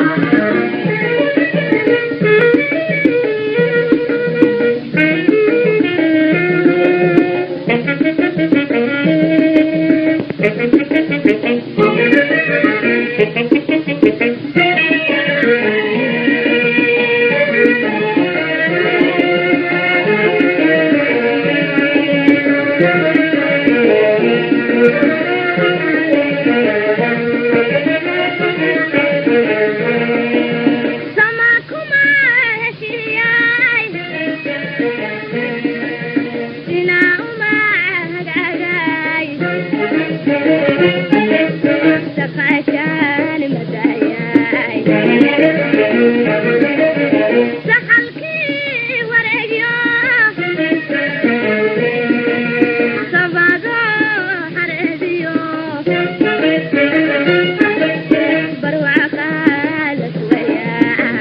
Thank you.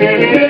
Thank you.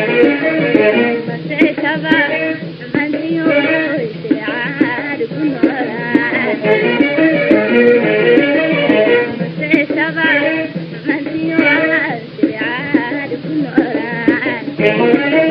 Thank you.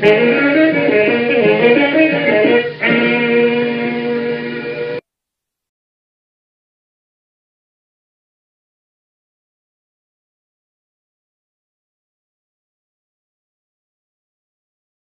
Hey.